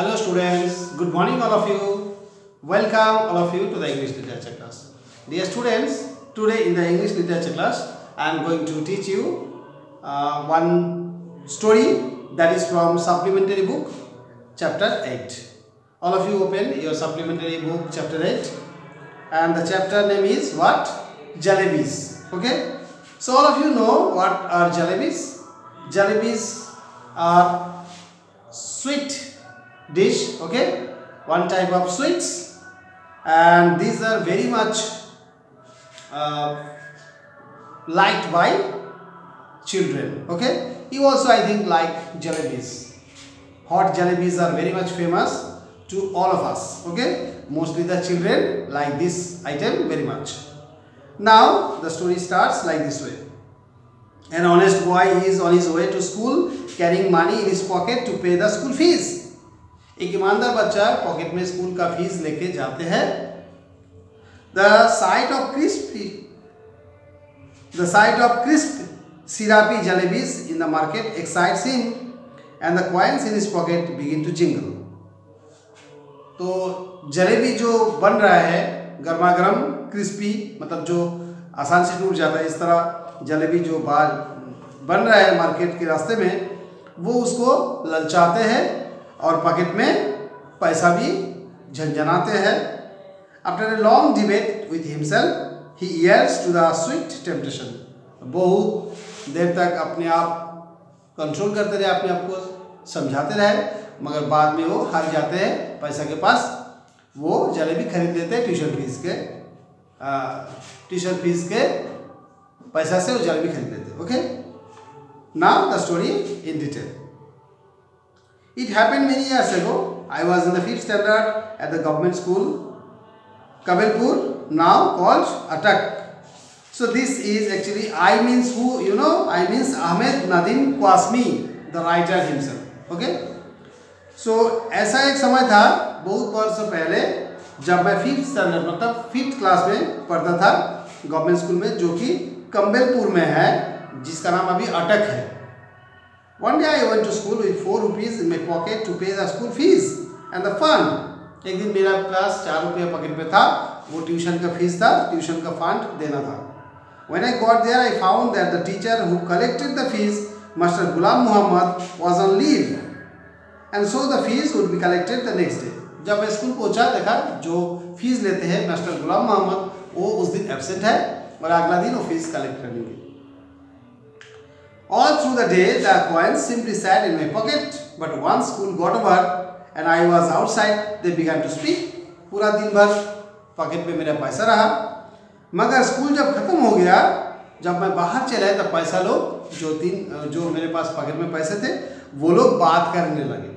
Hello students, good morning all of you. Welcome all of you to the English literature class. Dear students, today in the English literature class, I am going to teach you uh, one story that is from supplementary book chapter 8. All of you open your supplementary book chapter 8 and the chapter name is what? Jalebis. Okay. So all of you know what are jalebis? Jalebis are sweet dish okay? One type of sweets. And these are very much uh, liked by children okay? You also i think like jalebis. Hot jalebis are very much famous to all of us okay? Mostly the children like this item very much. Now the story starts like this way. An honest boy is on his way to school carrying money in his pocket to pay the school fees एक ईमानदार बच्चा pocket में school का fees लेके जाते हैं। The sight of crisp the sight of crisp syrupy jalebis in the market excites him and the coins in his pocket begin to jingle तो जलेबी जो बन रहा है गर्मा गर्म क्रिस्पी मतलब जो आसान से टूट जाता है, इस तरह जलेबी जो बाल बन रहा है मार्केट के रास्ते में, वो उसको ललचाते हैं। और पॉकेट में पैसा भी झंझनाते हैं। After a long debate with himself he yields to the sweet temptation बहुत देर तक अपने आप कंट्रोल करते रहे, अपने आप को समझाते रहे, मगर बाद में वो हार जाते हैं। पैसा के पास वो जलेबी खरीद लेते हैं ट्यूशन फ़ीस के ट्यूशन फ़ीस के पैसा से वो जलेबी खरीद लेते हैं okay now the story in detail It happened many years ago. I was in the fifth standard at the government school, Kabelpur, now called Atak. So this is actually I means who you know I means Ahmed Nadim Kwasmi, the writer himself. Okay. So ऐसा एक समय था बहुत वर्ष पहले जब मैं fifth standard मतलब फिफ्थ क्लास में पढ़ता था गवर्नमेंट स्कूल में जो कि कम्बेलपुर में है जिसका नाम अभी अटक है One day I went to school with four rupees in my pocket to pay the school fees and the fund. एक दिन मेरा क्लास चार रुपये पकड़ पे था, वो ट्यूशन का फ़ीस था ट्यूशन का फंड देना था। When I got there I found that the teacher who collected the fees master Ghulam Mohammad was on leave and so the fees would be collected the next day जब मैं school पहुँचा, देखा जो fees लेते हैं master Ghulam Mohammad वो उस दिन एबसेंट है और अगला दिन वो फ़ीस कलेक्ट करेंगे All through the day, the coins simply sat in my pocket. But once school got over and I was outside, they began to speak. पूरा दिन भर पॉकेट में मेरा पैसा रहा मगर स्कूल जब खत्म हो गया जब मैं बाहर चला तब पैसा लोग जो तीन जो मेरे पास पॉकेट में पैसे थे वो लोग बात करने लगे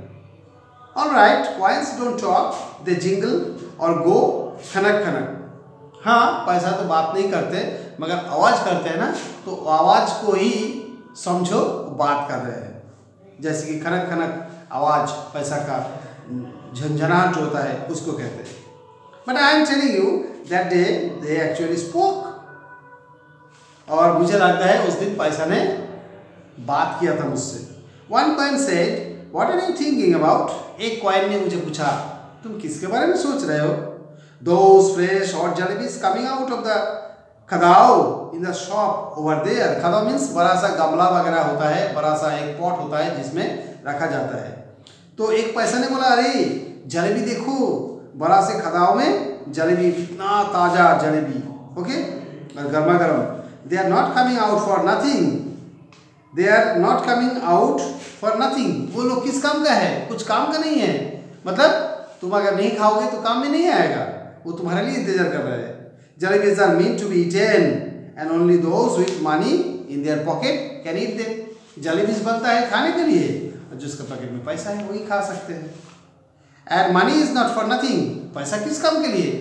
all right coins don't talk they jingle और गो खनक खनक हाँ पैसा तो बात नहीं करते मगर आवाज़ करते हैं ना तो आवाज़ को ही समझो, बात कर रहे हैं। जैसे कि खनक खनक, आवाज़, पैसा का झंझनाहट जो होता है, उसको कहते हैं। But I am telling you that day they actually spoke और मुझे लगता है उस दिन पैसा ने बात किया था मुझसे। One coin said what are you thinking about एक कॉइन ने मुझे पूछा, तुम किसके बारे में सोच रहे हो? दोज फ्रेश और jalebis coming out of the खदाओ in the shop over there खदाओ means बड़ा सा गमला वगैरह होता है, बड़ा सा एक पॉट होता है जिसमें रखा जाता है। तो एक पैसा ने बोला, अरे, जलेबी देखो, बड़ा से खदाओ में जलेबी, इतना ताज़ा जलेबी ओके और गर्मा गर्म। They are not coming out for nothing they are not coming out for nothing वो लोग किस काम का है? कुछ काम का नहीं है। मतलब तुम अगर नहीं खाओगे तो काम में नहीं आएगा। वो तुम्हारे लिए इंतज़ार कर रहे हैं। Jalebis are meant to be eaten and only those with money in their pocket can eat them. Jalebis बनता है खाने के लिए, और जिसके पॉकेट में पैसा है, वही खा सकते हैं। And money is not for nothing पैसा किस काम के लिए?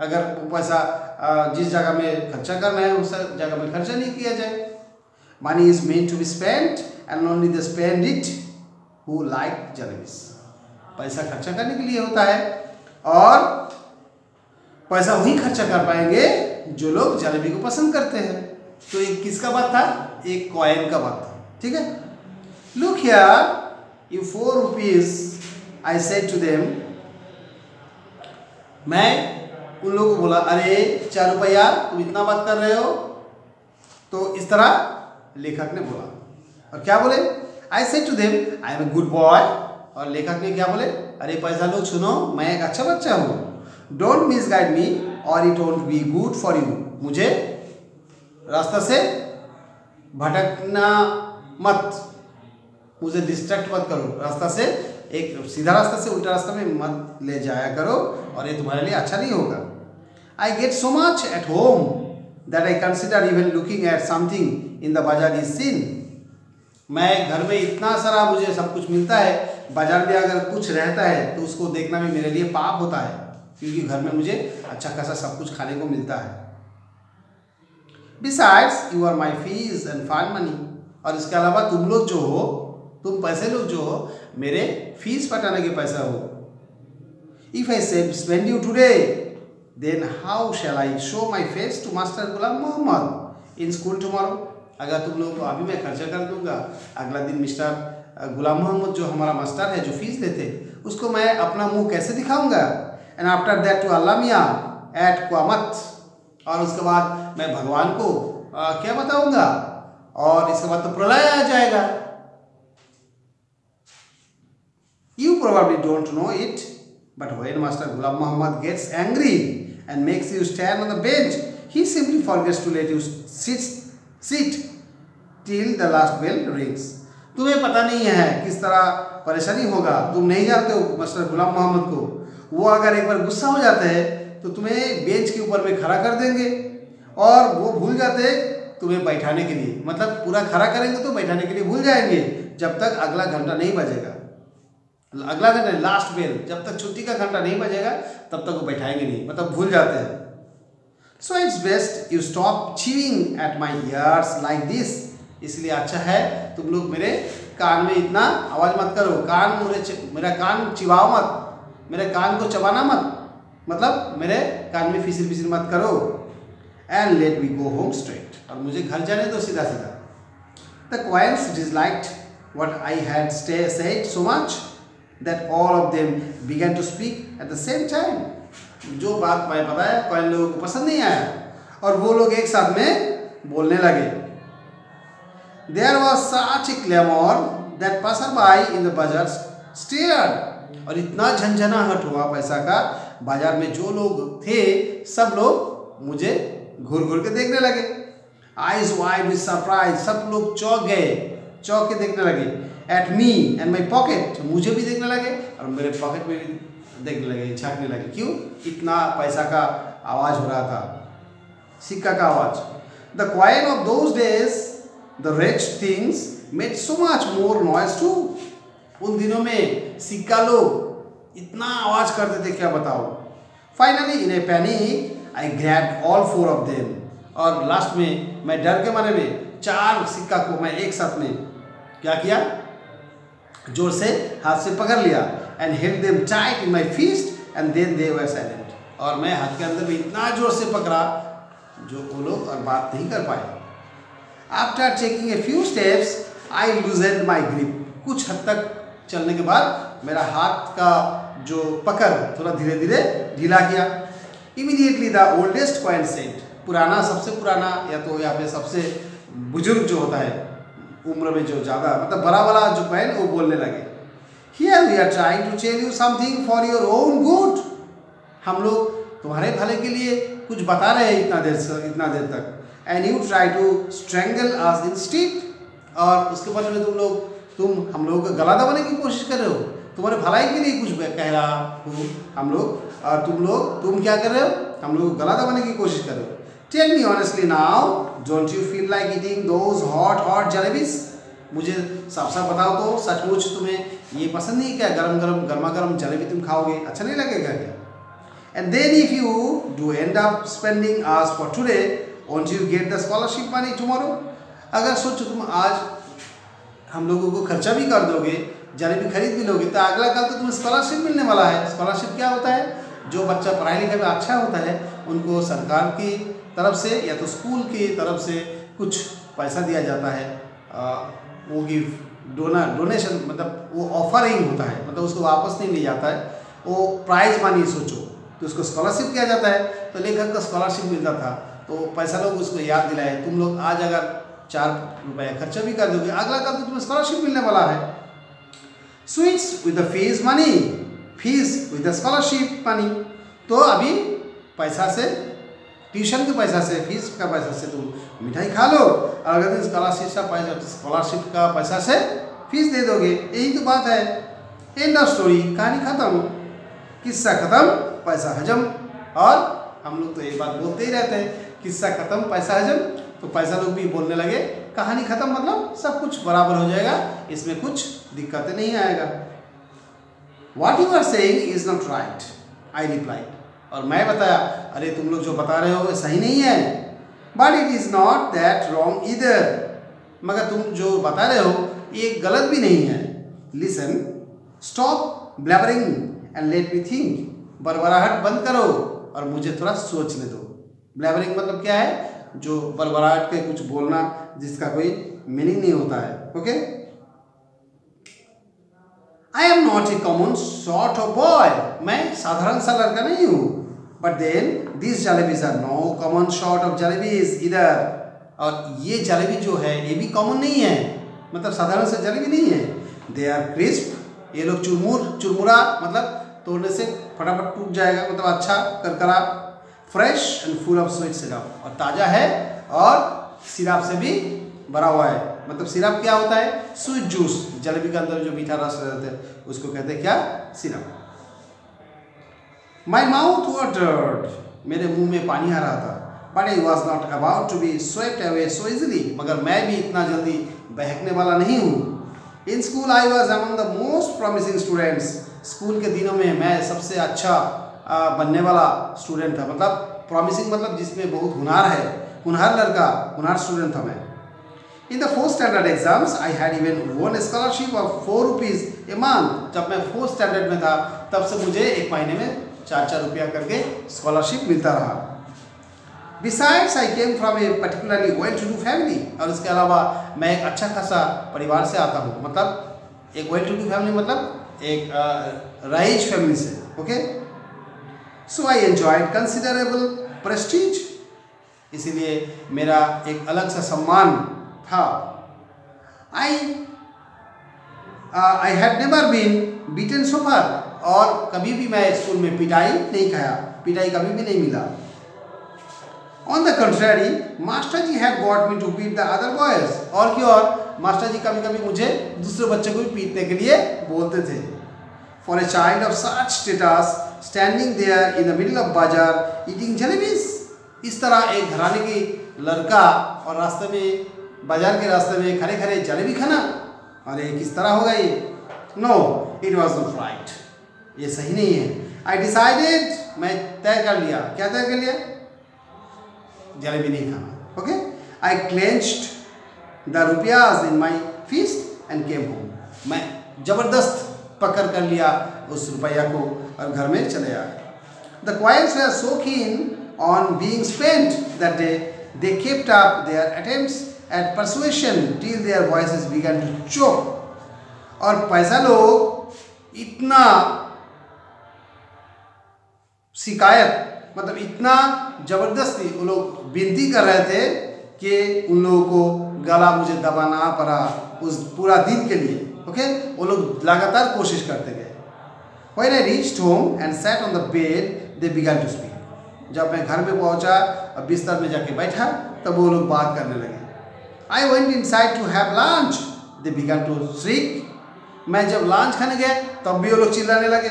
अगर वो पैसा जिस जगह में खर्चा करना है, उस जगह में खर्चा नहीं किया जाए। Money is meant to be spend and only the spend it who like jalebis पैसा खर्चा करने के लिए होता है, और पैसा वही खर्चा कर पाएँगे जो लोग जलेबी को पसंद करते हैं। तो एक किसका बात था? एक कॉइन का बात था। ठीक है? Look here you four rupees I said to them मैं उन लोगों को बोला, अरे, चार रुपया, तुम इतना बात कर रहे हो? तो इस तरह लेखक ने बोला। और क्या बोले? I said to them I am a good boy और लेखक ने क्या बोले? अरे, पैसा लोग सुनो, मैं एक अच्छा बच्चा हूँ। डोंट मिस गाइड मी और it won't be good for you मुझे रास्ता से भटकना मत। मुझे डिस्ट्रैक्ट मत करो। रास्ता से एक सीधा रास्ता से उल्टा रास्ता में मत ले जाया करो और ये तुम्हारे लिए अच्छा नहीं होगा। I get so much at home that I consider even looking at something in the bazaar is sin मैं घर में इतना सारा मुझे सब कुछ मिलता है। बाज़ार में अगर कुछ रहता है तो उसको देखना भी मेरे लिए पाप होता है। क्योंकि घर में मुझे अच्छा खासा सब कुछ खाने को मिलता है। Besides you are my fees and fine money और इसके अलावा तुम लोग जो हो, तुम पैसे लोग जो हो, मेरे फ़ीस पटाने के पैसा हो। If I say spend you today then how shall I show my face to master Ghulam Mohammad in school tomorrow अगर तुम लोग को अभी मैं खर्चा कर दूँगा, अगला दिन मिस्टर गुलाम मोहम्मद जो हमारा मास्टर है, जो फ़ीस लेते, उसको मैं अपना मुँह कैसे दिखाऊँगा? And after that to Allah miyan at क्वामत और उसके बाद मैं भगवान को आ, क्या बताऊँगा? और इसके बाद तो प्रलय आ जाएगा। You probably don't know it but when master Ghulam Mohammad gets angry and makes you stand on the bench he simply forgets to let you sit till the last bell rings तुम्हें पता नहीं है किस तरह परेशानी होगा। तुम नहीं जानते हो मास्टर गुलाम मोहम्मद को। वो अगर एक बार गुस्सा हो जाते हैं तो तुम्हें बेंच के ऊपर में खड़ा कर देंगे। और वो भूल जाते हैं तुम्हें बैठाने के लिए। मतलब पूरा खड़ा करेंगे तो बैठाने के लिए भूल जाएँगे, जब तक अगला घंटा नहीं बजेगा। अगला घंटा लास्ट बेल जब तक छुट्टी का घंटा नहीं बजेगा, तब तक वो बैठाएँगे नहीं। मतलब भूल जाते हैं। So it's best you stop chewing at my ears like this इसलिए अच्छा है तुम लोग मेरे कान में इतना आवाज़ मत करो। कान मेरे मेरा कान चिवाओ मत। मेरे कान को चबाना मत। मतलब मेरे कान में फिसिल फिसिल मत करो। And let we go home straight और मुझे घर जाने दो सीधा सीधा। The is like what I had stay said so much that all of them began to speak at the same time. जो बात मैं बताया कौन लोगों को पसंद नहीं आया। और वो लोग एक साथ में बोलने लगे। There was such a clamour that passer by in the bazaar stared और इतना झंझनाहट हुआ पैसा का, बाज़ार में जो लोग थे, सब लोग मुझे घूर घूर के देखने लगे। आईज वाइड विथ सरप्राइज़ सब लोग चौक गए, चौक के देखने लगे। At me and my pocket मुझे भी देखने लगे और मेरे पॉकेट में भी देखने लगे, झाँकने लगे। क्यों? इतना पैसा का आवाज़ हो रहा था। सिक्का का आवाज़। The coin of those days the rich things made so much more noise too उन दिनों में सिक्का लोग इतना आवाज़ करते थे, क्या बताओ finally in a panic I grab all four of them और लास्ट में, मैं डर के मारे में चार सिक्का को मैं एक साथ में क्या किया? ज़ोर से हाथ से पकड़ लिया and held them tight in my fist and then they were silent और मैं हाथ के अंदर में इतना ज़ोर से पकड़ा जो वो लोग और बात नहीं कर पाए। After taking a few steps I loosened my grip कुछ हद तक चलने के बाद मेरा हाथ का जो पकड़ थोड़ा धीरे धीरे ढीला किया। Immediately the oldest coin said पुराना, सबसे पुराना, या तो यहाँ पे सबसे बुज़ुर्ग जो होता है, उम्र में जो ज़्यादा मतलब बड़ा बड़ा जो कॉइन वो बोलने लगे। Here we are trying to tell you something for your own good हम लोग तुम्हारे भले के लिए कुछ बता रहे हैं इतना देर से, इतना देर तक। And you try to strangle us in street और उसके बाद में तुम लोग तुम हम लोगों का गला दबाने की कोशिश कर रहे हो? तुम्हारे भलाई के लिए कुछ कह रहा हूँ। हम लोग और तुम लोग, तुम क्या कर रहे हो? हम लोग गला दबाने की कोशिश कर रहे हो। Tell me honestly now don't you feel like eating those hot hot jalebis मुझे साफ़ साफ़ बताओ तो सचमुच तुम्हें ये पसंद नहीं क्या? गरम गरम, गर्मा, गर्म जलेबी तुम खाओगे? अच्छा नहीं लगेगा क्या? And then if you do end up spending us for today won't you get the scholarship money tomorrow अगर सोचो तुम आज हम लोगों को खर्चा भी कर दोगे जलेबी खरीद भी लोगे तो अगला कल तो तुम्हें स्कॉलरशिप मिलने वाला है। स्कॉलरशिप क्या होता है? जो बच्चा पढ़ाई लिखाई में अच्छा होता है उनको सरकार की तरफ़ से या तो स्कूल की तरफ़ से कुछ पैसा दिया जाता है। आ, वो गिव डोना डोनेशन मतलब वो ऑफरिंग होता है। मतलब उसको वापस नहीं ले जाता है। वो प्राइज मानिए सोचो तो उसको स्कॉलरशिप किया जाता है। तो लेखक का स्कॉलरशिप मिलता था तो पैसा लोग उसको याद दिलाए। तुम लोग आज अगर चार रुपया खर्चा भी कर दोगे। अगला कल तो तुम्हें स्कॉलरशिप मिलने वाला है। Sweets with the fees money fees with the scholarship money तो अभी पैसा से ट्यूशन के पैसा से फ़ीस का पैसा से तुम मिठाई खा लो। और अगर तुम स्कॉलरशिप का पैसा स्कॉलरशिप का पैसा से फ़ीस दे दोगे। यही तो बात है। एंड ऑफ़ स्टोरी कहानी खत्म। किस्सा खत्म, पैसा हजम। और हम लोग तो ये बात बोलते ही रहते हैं, किस्सा खत्म, पैसा हजम। तो पैसा लोग भी बोलने लगे, कहानी खत्म मतलब सब कुछ बराबर हो जाएगा, इसमें कुछ दिक्कतें नहीं आएगा। What you are saying is not right I reply और मैं बताया, अरे तुम लोग जो बता रहे हो वो सही नहीं है। But it is not that wrong इधर मगर तुम जो बता रहे हो, ये गलत भी नहीं है। Listen stop blabbering and let me think बरबराहट बंद करो और मुझे थोड़ा सोचने दो। ब्लैबरिंग मतलब क्या है? जो बरबराहट के कुछ बोलना जिसका कोई मीनिंग नहीं होता है okay I am not a common sort of boy मैं साधारण सा लड़का नहीं हूँ। But then this jalebis are no common sort of jalebis इधर और ये जलेबी जो है, ये भी कॉमन नहीं है। मतलब साधारण से जलेबी नहीं है। दे आर क्रिस्प ये लोग चुरमुर, चुरमुरा मतलब तोड़ने से फटाफट टूट जाएगा। मतलब अच्छा करकरा fresh and full of sweet syrup. और ताज़ा है और सिरप से भी भरा हुआ है। मतलब सिरप क्या होता है? Sweet juice. जलेबी के अंदर जो मीठा रस रहता है, उसको कहते हैं क्या? सिरप। माई माउथ वाटर्ड मेरे मुँह में पानी आ रहा था। But I was not about to be swept away so easily मगर मैं भी इतना जल्दी बहकने वाला नहीं हूँ। In school I was among the most promising students school के दिनों में मैं सबसे अच्छा बनने वाला स्टूडेंट था। मतलब प्रॉमिसिंग मतलब जिसमें बहुत हुनर है। हुनर लड़का, हुनर स्टूडेंट था मैं। In the fourth standard exams I had even won scholarship of four rupees a month जब मैं फोर्थ स्टैंडर्ड में था, तब से मुझे एक महीने में चार चार रुपया करके स्कॉलरशिप मिलता रहा। Besides I came from a particularly well to do family और उसके अलावा मैं एक अच्छा खासा परिवार से आता हूँ। मतलब एक वेल टू डू फैमिली मतलब एक राइज फैमिली से okay so I enjoyed considerable prestige इसीलिए मेरा एक अलग सा सम्मान था। I I had never been beaten so far और कभी भी मैं स्कूल में पिटाई नहीं खाया। पिटाई कभी भी नहीं मिला। On the contrary master ji have got me to beat the other boys और क्यों और मास्टर जी कभी कभी मुझे दूसरे बच्चे को भी पीटने के लिए बोलते थे। For a child of such status standing there in the middle of bazaar eating jalebis इस तरह एक घराने की लड़का और रास्ते में, बाज़ार के रास्ते में खड़े खड़े जलेबी खाना, अरे, किस तरह होगा ये no it was not right ये सही नहीं है। आई डिसाइडेड मैं तय कर लिया। क्या तय कर लिया? जलेबी नहीं खाना। Okay I clenched the rupees in my fist and came home मैं ज़बरदस्त पकड़ कर लिया, उस रुपया को और घर में चले आए the coins were so keen on being spent that day they kept up their attempts at persuasion till their voices began to choke और पैसा लोग इतना शिकायत मतलब इतना ज़बरदस्ती, वो लोग विनती कर रहे थे कि उन लोगों को गला मुझे दबाना पड़ा उस पूरा दिन के लिए। ओके वो लोग लगातार कोशिश करते गए। When I reached home and sat on the bed, they began to speak. जब मैं घर में पहुँचा और बिस्तर में जाके बैठा तब वो लोग बात करने लगे। I went inside to have lunch they began to shriek मैं जब लंच खाने गया तब भी वो लोग चिल्लाने लगे।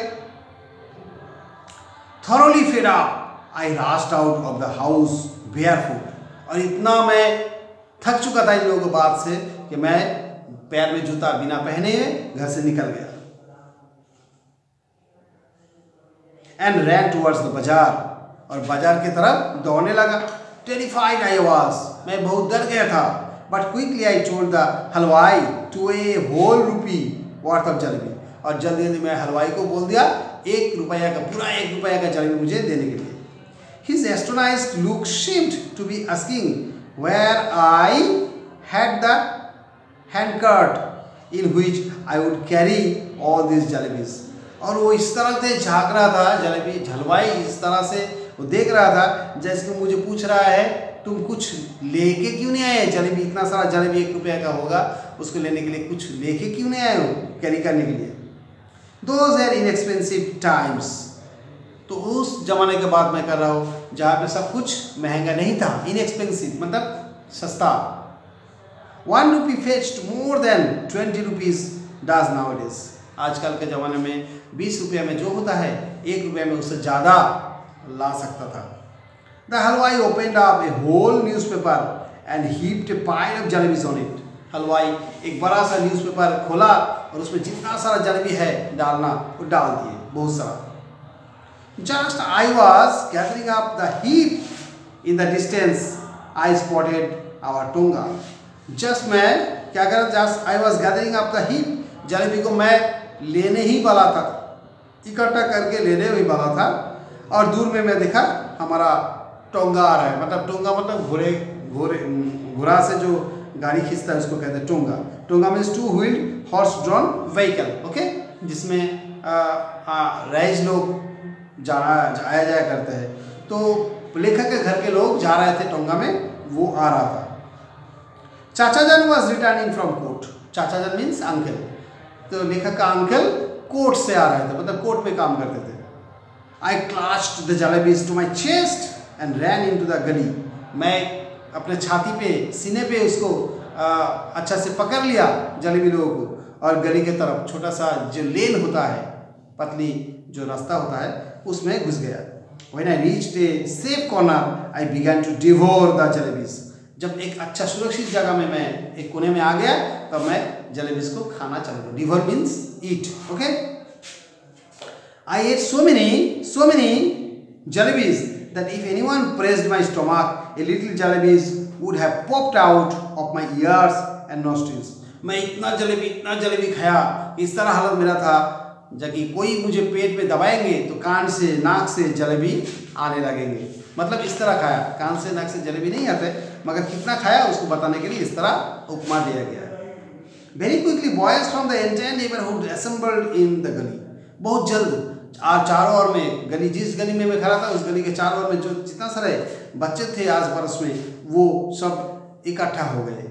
Thoroughly fed I rushed out of the house bare foot और इतना मैं थक चुका था इन लोगों की बात से कि मैं पैर में जूता बिना पहने घर से निकल गया। एंड रैन टूवर्ड्स द बाज़ार और बाज़ार की तरफ़ दौड़ने लगा। टेरिफाइड आई वाज मैं बहुत डर गया था। But quickly I told the halwai to a whole rupee worth of jalebi और जल्दी जल्दी मैं हलवाई को बोल दिया, एक रुपया का, पूरा एक रुपया का जलेबी मुझे देने के लिए। His astonished look seemed to be asking, where I had the handcart in which I would carry all this jalebis और वो इस तरह से झाँक रहा था, जलेबी झलवाई इस तरह से, वो देख रहा था, जैसे कि मुझे पूछ रहा है, तुम कुछ लेके क्यों नहीं आए? जलेबी इतना सारा जलेबी एक रुपया का होगा, उसको लेने के लिए कुछ लेके क्यों नहीं आए हो कैरी करने के लिए? दोज आर इनएक्सपेंसिव टाइम्स तो उस जमाने के बाद मैं कर रहा हूँ, जहाँ पे सब कुछ महँगा नहीं था इनएक्सपेंसिव मतलब सस्ता। One rupee fetched more than twenty rupees does is आजकल के ज़माने में बीस रुपये में जो होता है, एक रुपये में उससे ज़्यादा ला सकता था। The halwai opened up a whole newspaper and heaped a pile of jalebis on it हलवाई एक बड़ा सा न्यूज़पेपर खोला और उसमें जितना सारा जलेबी है डालना, वो डाल दिए, बहुत सारा। Just I was gathering up the heap in the distance I spotted our tonga just मैं, क्या कर just I was gathering up the heap jalebi को मैं लेने ही वाला था। इकट्ठा करके लेने ही वाला था। और दूर में मैं देखा, हमारा टोंगा आ रहा है। मतलब टोंगा मतलब घोड़े घोड़े घोड़ा से जो गाड़ी खींचता है, उसको कहते हैं tonga. Tonga means two wheeled horse drawn vehicle okay जिसमें रईज लोग जाना, आया जाया करते हैं। तो लेखक के घर के लोग जा रहे थे टोंगा में, वो आ रहा था। वॉज़ रिटर्निंग फ्रॉम कोर्ट चाचा जान मीन्स अंकल तो लेखक का अंकल कोर्ट से आ रहे थे मतलब कोर्ट में काम करते थे। I clasped the jalebis to my chest and ran into the gali मैं अपने छाती पे सीने पे उसको आ, अच्छा से पकड़ लिया जलेबी लोगों को। और गली के तरफ़ छोटा सा जो लेन होता है पतली जो रास्ता होता है उसमें घुस गया। When I reached a safe corner, I began to devour the jalebis. जब एक अच्छा सुरक्षित जगह में मैं एक कोने में आ गया तब मैं जलेबीज को खाना चालू कर। Devour means eat okay I ate so many so many jalebis that if anyone pressed my stomach, a little jalebis would have popped out of my ears and nostrils. मैं इतना जलेबी इतना जलेबी खाया इस तरह हालत मेरा था जबकि कोई मुझे पेट में दबाएँगे तो कान से नाक से जलेबी आने लगेंगे। मतलब इस तरह खाया कान से नाक से जलेबी नहीं आते मगर कितना खाया उसको बताने के लिए इस तरह उपमा दिया गया है। Very quickly boys from the entire neighbourhood assembled in the gali बहुत जल्द चारों ओर में, गली, जिस गली में मैं खड़ा था, उस गली के चारों ओर में जो जितना सारे बच्चे थे आस पड़ोस में, वो सब इकट्ठा हो गए।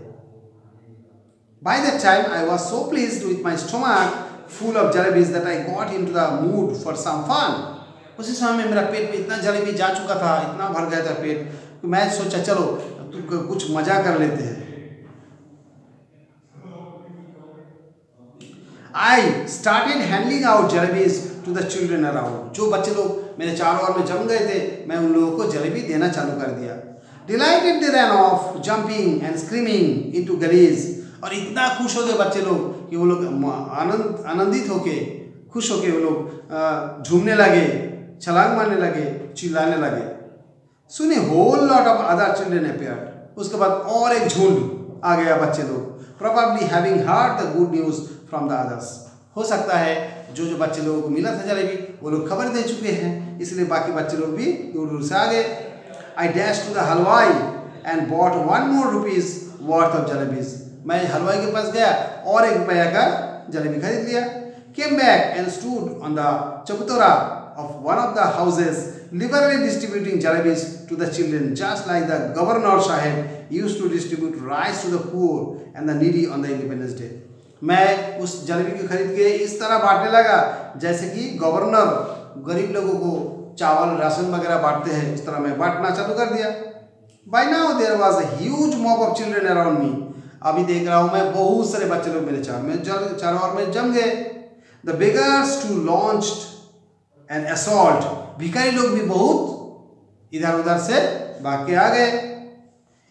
By that time I was so pleased with my stomach full of jalebis that I got into the mood for some fun उसी समय में मेरा पेट में इतना जलेबी जा चुका था, इतना भर गया था पेट तो मैं सोचा, चलो कुछ मज़ा कर लेते हैं। I started handling out jalebis to the children around जो बच्चे लोग मेरे चारों ओर में जम गए थे, मैं उन लोगों को जलेबी देना चालू कर दिया। Delighted they ran off jumping and screaming into galis और इतना खुश हो गए बच्चे लोग कि वो लोग आनंद, आनंदित होके, खुश होके वो लोग झूमने लगे, छलांग मारने लगे, चिल्लाने लगे। Soon whole lot of other children appear उसके बाद और एक झुंड आ गया बच्चे लोग probably having heard the good news from the others हो सकता है जो जो बच्चे लोगों को मिला था जलेबी, वो लोग खबर दे चुके हैं। इसलिए बाकी बच्चे लोग भी दूर दूर से आ गए। I dash to the halwai and bought one more rupees worth of jalebis मैं हलवाई के पास गया और एक रुपया का जलेबी खरीद लिया। Came back and stood on the chabutra of one of the houses liberally distributing jalebis to the children just like the governor sahib used to distribute rice to the poor and the needy on the independence day मैं उस जलेबी को खरीद के इस तरह बांटने लगा जैसे कि गवर्नर गरीब लोगों को चावल राशन वगैरह बांटते हैं इस तरह मैं बांटना चालू कर दिया by now there was a huge mob of children around me अभी देख रहा हूँ मैं बहुत सारे बच्चे लोग मेरे चार में चारों ओर में जम गए the beggars too launch and assault भिखारी लोग भी बहुत इधर उधर से भाग के आ गए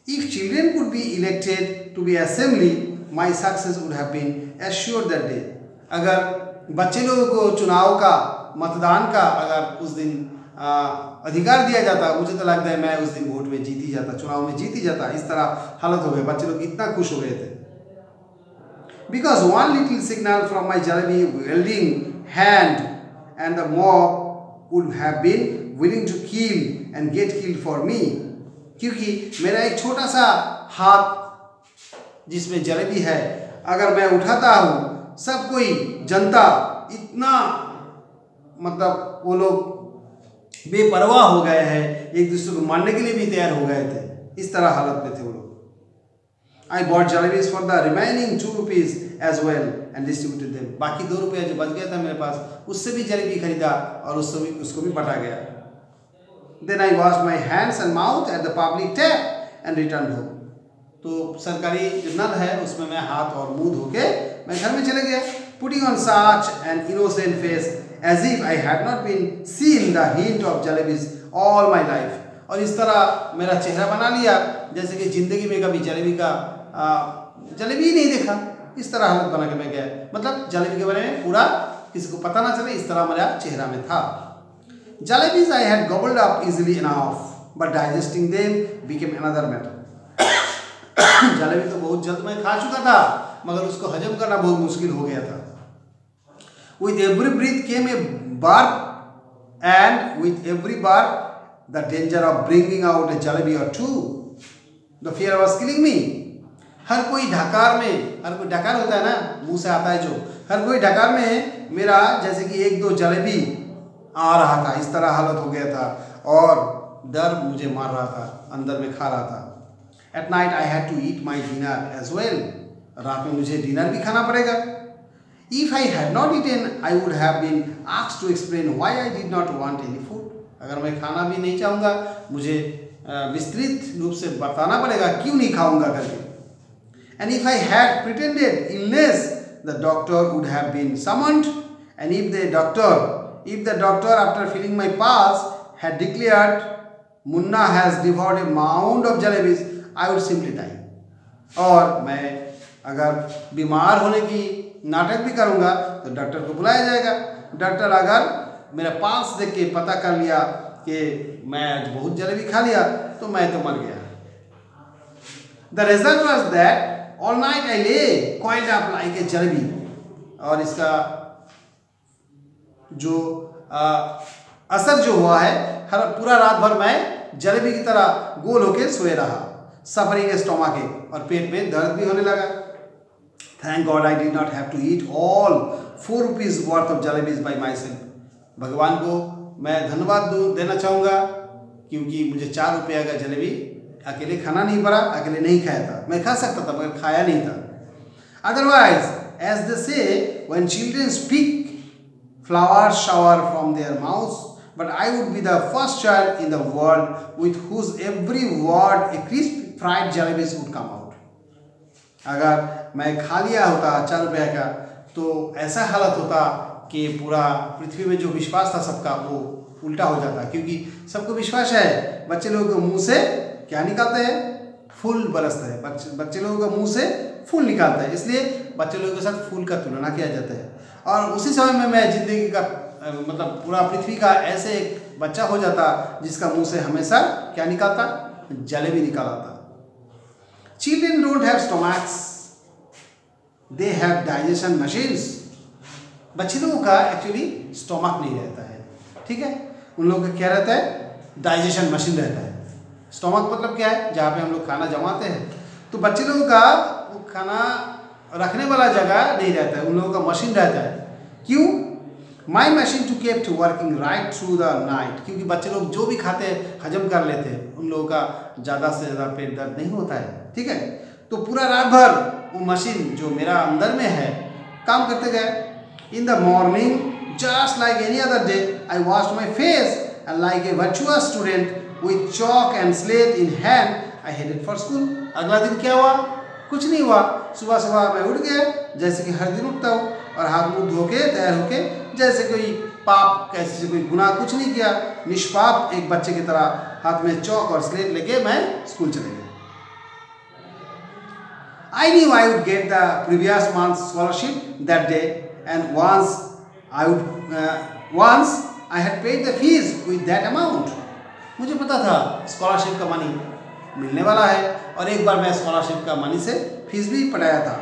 if children could be elected to be assembly my success would have been assure that day अगर बच्चे लोगों को चुनाव का मतदान का अगर उस दिन आ, अधिकार दिया जाता मुझे तो लगता है मैं उस दिन वोट में जीत ही जाता चुनाव में जीत ही जाता इस तरह हालत हो गए बच्चे लोग इतना खुश हो गए थे because one little signal from my jalebi wielding hand and the mob would have been willing to kill and get killed for me. क्योंकि मेरा एक छोटा सा हाथ जिसमें जलेबी है, अगर मैं उठाता हूँ, सब कोई जनता इतना मतलब वो लोग बेपरवाह हो गए हैं, एक दूसरे को मारने के लिए भी तैयार हो गए थे। इस तरह हालत में थे वो लोग। I bought jalebis for the remaining two rupees as well and distributed them बाकी दो रुपया जो बच गया था मेरे पास, उससे भी जलेबी खरीदा और उससे भी, उसको भी बटा गया। Then I wash my hands and mouth at the public tap and return home तो सरकारी जो नल है, उसमें मैं हाथ और मुँह धो के मैं घर में चले गया। Putting on such an innocent face as if I had not been seen the hint of jalebis all my life और इस तरह मेरा चेहरा बना लिया, जैसे कि ज़िंदगी में कभी जलेबी का जलेबी ही नहीं देखा। इस तरह हालत बना के मैं गया मतलब जलेबी के बारे में पूरा किसी को पता ना चले, इस तरह मेरा चेहरा में था। Jalebis I had gobbled up easily enough but digesting them became another matter jalebi तो बहुत जल्द मैं खा चुका था, मगर उसको हजम करना बहुत मुश्किल हो गया था। With every breath came a bar and with every bar the danger of bringing out a jalebi और too the fear was killing me हर कोई ढकार में, हर कोई ढकार होता है ना, मुँह से आता है जो। हर कोई ढकार में मेरा जैसे कि एक दो जलेबी आ रहा था, इस तरह हालत हो गया था और डर मुझे मार रहा था, अंदर में खा रहा था। At night I had to eat my dinner as well रात में मुझे डिनर भी खाना पड़ेगा। If I had not eaten I would have been ask to explain why I did not want any food अगर मैं खाना भी नहीं चाहूँगा, मुझे विस्तृत रूप से बताना पड़ेगा, क्यों नहीं खाऊँगा करके and if I had pretended illness the doctor would have been summoned and if the doctor if the doctor after feeling my pulse had declared Munna has devoured a mount of jalebis I would simply die और मैं अगर बीमार होने की नाटक भी करूँगा तो डॉक्टर को बुलाया जाएगा। डॉक्टर अगर मेरा पास देख के पता कर लिया कि मैं बहुत जलेबी खा लिया तो मैं तो मर गया। The result was that all night I lay quite up like a और इसका जो आ, असर जो हुआ है हर पूरा रात भर मैं जलेबी की तरह गोल होके सोए रहा। सफरिंग स्टोमा के और पेट में दर्द भी होने लगा। Thank god I did not have to eat all four rupees worth of jalebis by myself भगवान को मैं धन्यवाद देना चाहूँगा क्योंकि मुझे चार रुपया का जलेबी अकेले खाना नहीं पड़ा, अकेले नहीं खाया था। मैं खा सकता था, मगर खाया नहीं था। Otherwise as the say one children speak flower shower from their mouth but I would be the first child in the world with whose every word a crisp fried jalebis would come out अगर मैं खा लिया होता चार रुपये का तो ऐसा हालत होता कि पूरा पृथ्वी में जो विश्वास था सबका, वो उल्टा हो जाता। क्योंकि सबको विश्वास है, बच्चे लोगों के मुँह से क्या निकालता है? फूल बरसता है। बच्चे बच्चे लोगों का मुँह से फूल निकालता है। इसलिए बच्चे लोगों के साथ फूल का तुलना किया जाता है। और उसी समय में मैं ज़िंदगी का मतलब पूरा पृथ्वी का ऐसे एक बच्चा हो जाता जिसका मुँह से हमेशा क्या निकालता? जलेबी निकाल आता children don't have stomachs they have digestion machines बच्चे लोगों का एक्चुअली स्टोमक नहीं रहता है। ठीक है? उन लोगों का क्या रहता है? डाइजेशन मशीन रहता है। स्टोमक मतलब क्या है? जहाँ पे हम लोग खाना जमाते हैं। तो बच्चे लोगों का वो खाना रखने वाला जगह नहीं रहता है। उन लोगों का मशीन रहता है। क्यों? My machine too kept working right through the night क्योंकि बच्चे लोग जो भी खाते हैं, हजम कर लेते हैं, उन लोगों का ज़्यादा से ज़्यादा पेट दर्द नहीं होता है। ठीक है? तो पूरा रात भर वो मशीन जो मेरा अंदर में है, काम करते गए। In the morning just like any other day I wash my face and like a virtuous student with chalk and slate in hand I headed for school अगला दिन क्या हुआ? कुछ नहीं हुआ। सुबह सुबह मैं उठ गया जैसे कि हर दिन उठता हूँ और हाथ मुँह धो के तैयार होके जैसे कोई पाप कैसे से कोई गुनाह कुछ नहीं किया। निष्पाप एक बच्चे की तरह हाथ में चौक और स्लेट लेके मैं स्कूल चले गया। Knew I would get the previous month's scholarship that day, and once I would uh, once I had paid the fees with that amount. मुझे पता था स्कॉलरशिप का मनी मिलने वाला है और एक बार मैं स्कॉलरशिप का मनी से फ़ीस भी पढ़ाया था।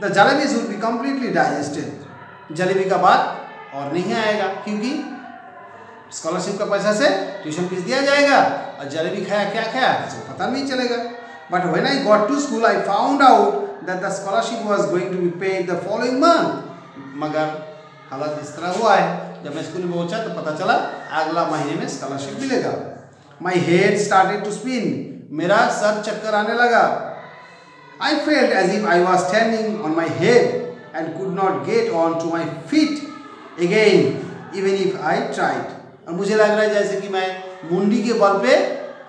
The jalebis would be completely digested jalebi का बाद और नहीं आएगा क्योंकि स्कॉलरशिप का पैसा से ट्यूशन फ़ीस दिया जाएगा और जलेबी खाया क्या खाया को पता नहीं चलेगा। But when I got to school I found out that the scholarship was going to be paid the following month मगर हालत इस तरह हुआ है, जब मैं स्कूल में पहुँचा तो पता चला, अगला महीने में स्कॉलरशिप मिलेगा। My head started to spin मेरा सर चक्कर आने लगा। I felt as if I was standing on my head and could not get on to my feet again even if I tried और मुझे लग रहा है जैसे कि मैं मुंडी के बल पे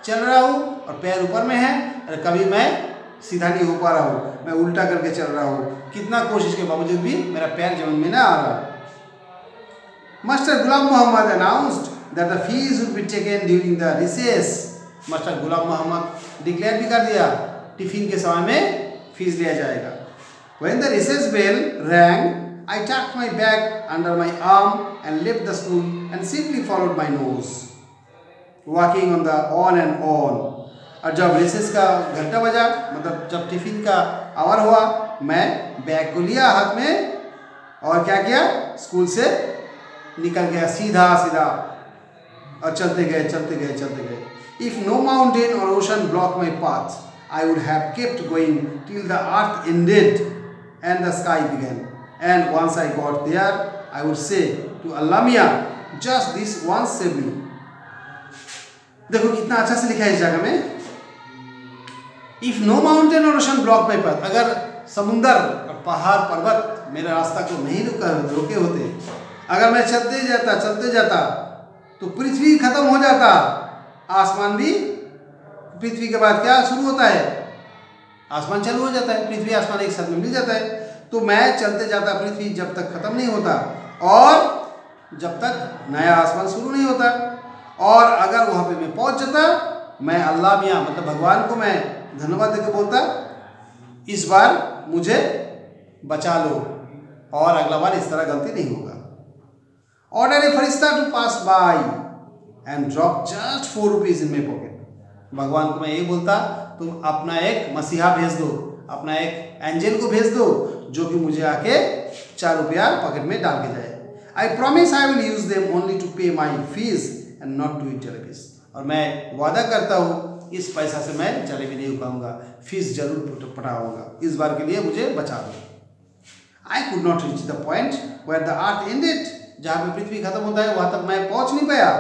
चल रहा हूँ और पैर ऊपर में है और कभी मैं सीधा नहीं हो पा रहा हूँ। मैं उल्टा करके चल रहा हूँ। कितना कोशिश के बावजूद भी मेरा पैर ज़मीन में ना आ रहा। Master Ghulam Mohammad announced that the fees would be taken during the recess master Ghulam Mohammad declare भी कर दिया टिफ़िन के समय में फ़ीस लिया जाएगा। When the recess bell rang, I tucked my bag under my arm and left the school and simply followed my nose, walking on the on and on. और जब रिसेस का घंटा बजा मतलब जब टिफ़िन का आवर हुआ मैं बैग को लिया हाथ में और क्या किया? स्कूल से निकल गया सीधा सीधा और चलते गए चलते गए चलते गए if no mountain or ocean block my path I would have kept going till the earth ended and the sky began. And once I got there, I would say to Alamia, just this once save me. देखो कितना अच्छा से लिखा है इस जगह में if no mountain or ocean block my path अगर समुंदर और पहाड़ पर्वत मेरे रास्ता को नहीं रुका रोके होते अगर मैं चलते जाता चलते जाता तो पृथ्वी खत्म हो जाता। आसमान भी, पृथ्वी के बाद क्या शुरू होता है? आसमान चालू हो जाता है, पृथ्वी आसमान एक साथ में मिल जाता है। तो मैं चलते जाता पृथ्वी जब तक खत्म नहीं होता, और जब तक नया आसमान शुरू नहीं होता। और अगर वहाँ पे मैं पहुँच जाता, मैं अल्लाह मियाँ मतलब भगवान को मैं धन्यवाद देकर बोलता, इस बार मुझे बचा लो, और अगला बार इस तरह गलती नहीं होगा। Order a Firishta to pass by and drop just four rupees in my pocket भगवान को मैं ये बोलता, तुम अपना एक मसीहा भेज दो, अपना एक एंजल को भेज दो, जो कि मुझे आके चार रुपया पॉकेट में डाल के जाए। I promise I will use them only to pay my fees and not to eat jalebis और मैं वादा करता हूँ, इस पैसा से मैं जलेबी नहीं उगाऊँगा फ़ीस ज़रूर पटाऊँगा। इस बार के लिए मुझे बचा दो। I could not reach the point where the earth ended जहाँ पे पृथ्वी खत्म होता है, वहाँ तक मैं पहुँच नहीं पाया।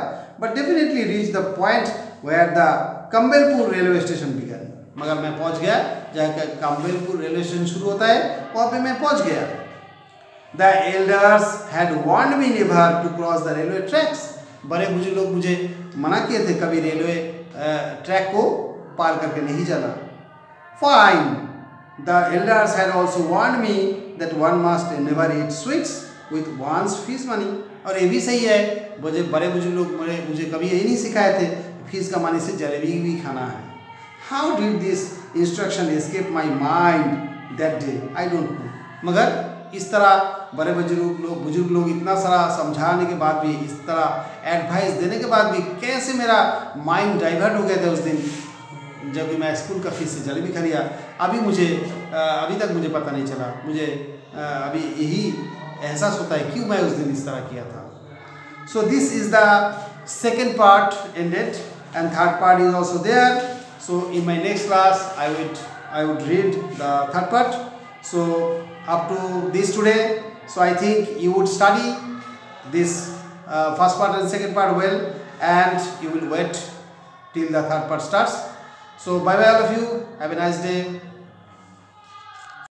But definitely reach the point where the Campbellpur railway station began मगर मैं पहुँच गया, जहाँ कम्बेलपुर रेलवे स्टेशन शुरू होता है, वहाँ पे मैं पहुँच गया। The elders had warned me never to cross the railway tracks बड़े बुज़ुर्ग लोग मुझे मना किए थे, कभी रेलवे ट्रैक को पार करके नहीं जाना। Fine the elders had also warned me that one must never eat sweets with one's fees money और ये भी सही है मुझे बड़े बुज़ुर्ग लोग मुझे मुझे कभी यही नहीं सिखाए थे फ़ीस का मानी से जलेबी भी खाना है। How did this instruction escape my mind that day I don't know मगर इस तरह बड़े बुज़ुर्ग लोग बुज़ुर्ग लोग इतना सारा समझाने के बाद भी, इस तरह एडवाइस देने के बाद भी कैसे मेरा माइंड डाइवर्ट हो गया था उस दिन? जब मैं स्कूल का फ़ीस से जलेबी खरीदा अभी मुझे अभी तक मुझे पता नहीं चला। मुझे अभी यही एहसास होता है क्यों मैं उस दिन इस तरह किया था so this is the second part ended and third part is also there so in my next class i would i would read the third part so up to this today so i think you would study this uh, first part and second part well and you will wait till the third part starts so bye bye all of you have a nice day